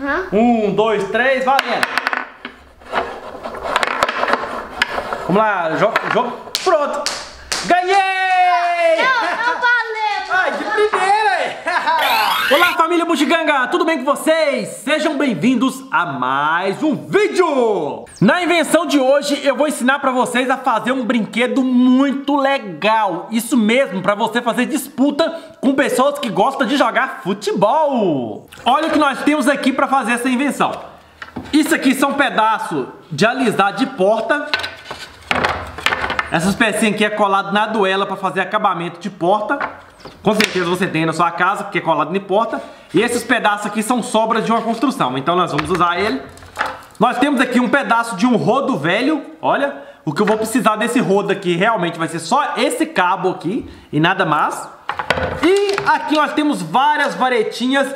Uhum. Um, dois, três, valendo. Vamos lá, jogo, jogo, pronto. Ganhei! Não, não valeu! Ai, de primeira! Olá, família Bugiganga, tudo bem com vocês? Sejam bem-vindos a mais um vídeo! Na invenção de hoje, eu vou ensinar pra vocês a fazer um brinquedo muito legal. Isso mesmo, pra você fazer disputa com pessoas que gostam de jogar futebol. Olha o que nós temos aqui pra fazer essa invenção. Isso aqui são pedaços de alisar de porta essas pecinhas aqui é colado na duela para fazer acabamento de porta. Com certeza você tem na sua casa, porque é colado em porta. E esses pedaços aqui são sobras de uma construção, então nós vamos usar ele. Nós temos aqui um pedaço de um rodo velho, olha. O que eu vou precisar desse rodo aqui realmente vai ser só esse cabo aqui e nada mais. E aqui nós temos várias varetinhas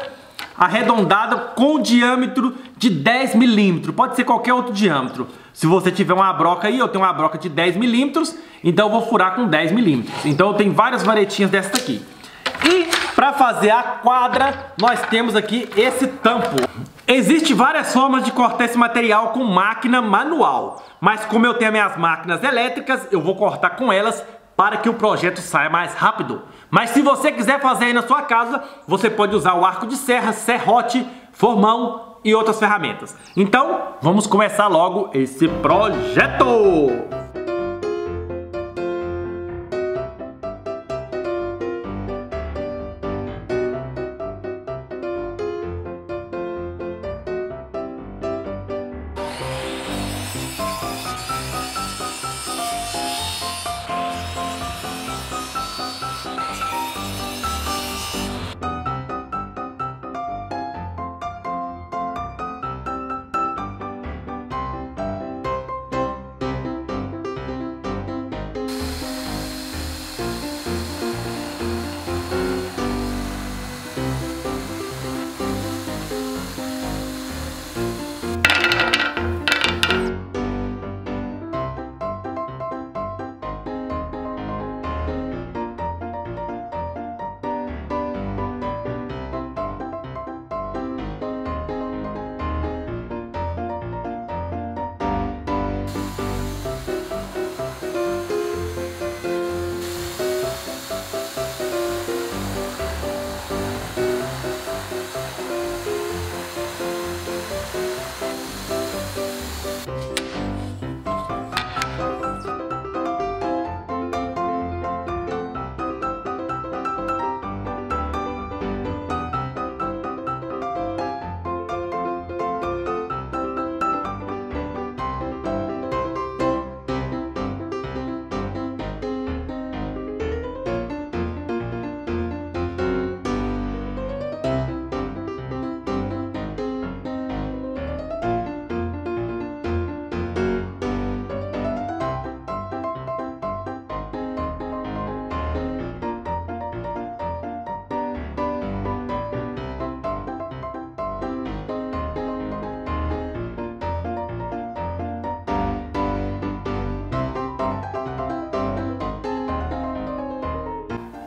arredondadas com diâmetro de 10 milímetros. Pode ser qualquer outro diâmetro. Se você tiver uma broca aí, eu tenho uma broca de 10 milímetros, então eu vou furar com 10 milímetros. Então eu tenho várias varetinhas dessa aqui. E para fazer a quadra, nós temos aqui esse tampo. Existem várias formas de cortar esse material com máquina manual, mas como eu tenho minhas máquinas elétricas, eu vou cortar com elas para que o projeto saia mais rápido. Mas se você quiser fazer aí na sua casa, você pode usar o arco de serra, serrote, formão e outras ferramentas. Então, vamos começar logo esse projeto!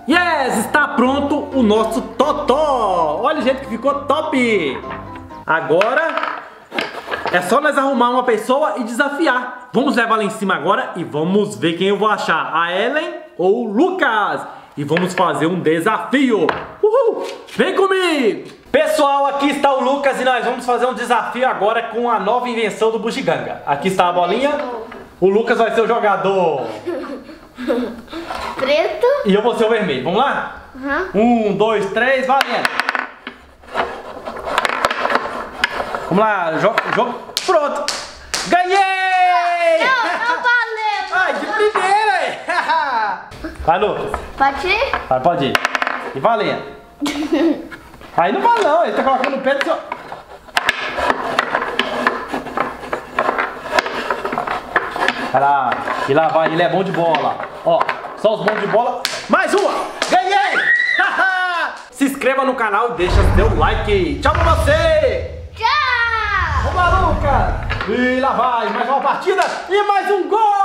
Yes, está pronto o nosso totó. Olha o jeito que ficou top. Agora é só nós arrumar uma pessoa e desafiar. Vamos levar lá em cima agora e vamos ver quem eu vou achar, a Ellen ou o Lucas. E vamos fazer um desafio. Uhul! Vem comigo! Pessoal, aqui está o Lucas e nós vamos fazer um desafio agora com a nova invenção do Bugiganga. Aqui está a bolinha. O Lucas vai ser o jogador Preto. E eu vou ser o vermelho. Vamos lá? Uhum. Um, dois, três, valendo. Vamos lá, jogo, jogo, pronto. Ganhei! Não, não valeu! Ai, de primeira! Vai, Lucas. Pode ir? Vai, pode ir. E valendo. Aí não vai não, ele tá colocando o pé do seu... Vai lá, e lá vai, ele é bom de bola. Ó, só os bons de bola. Mais uma! Ganhei! Se inscreva no canal e deixa seu like. Tchau pra você! Tchau! Vamos lá, Lucas! E lá vai, mais uma partida e mais um gol!